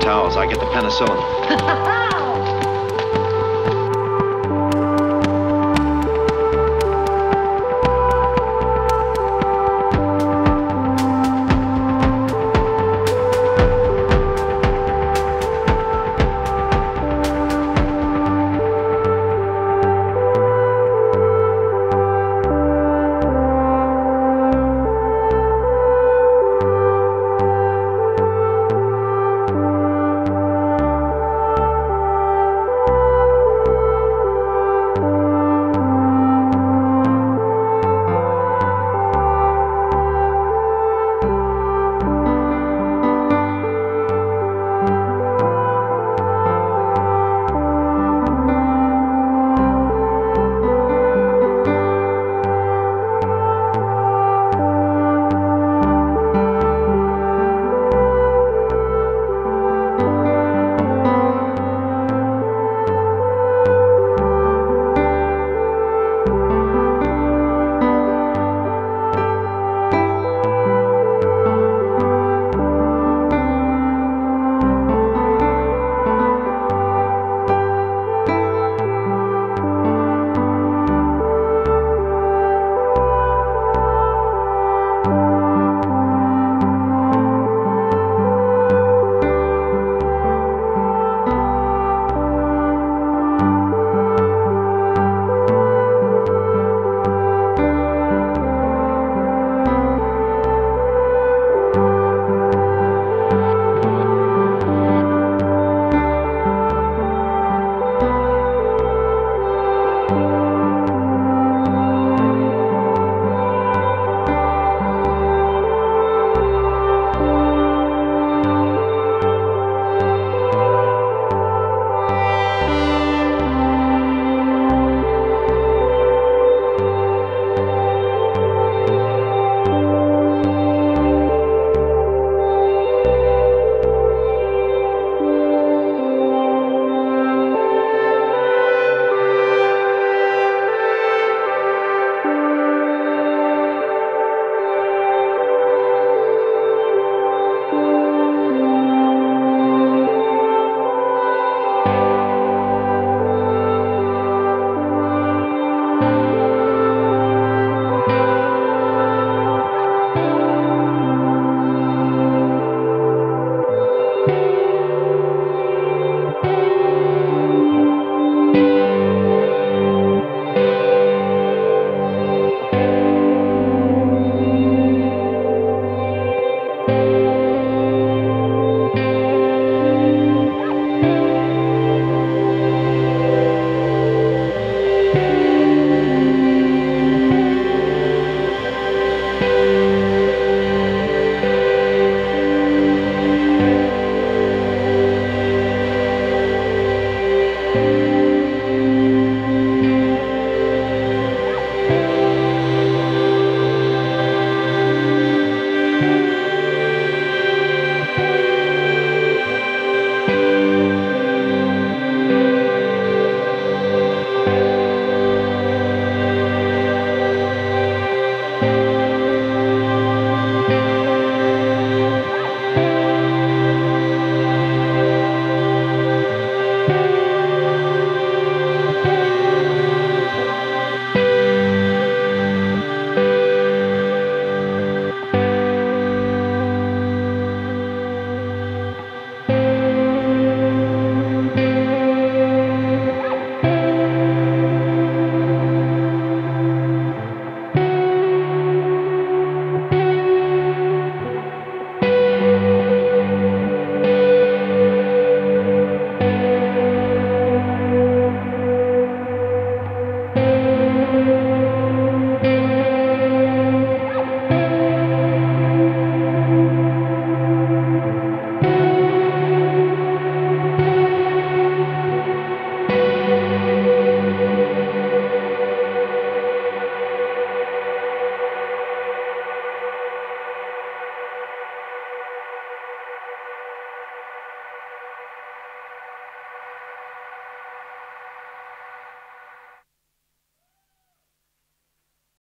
towels, I get the penicillin.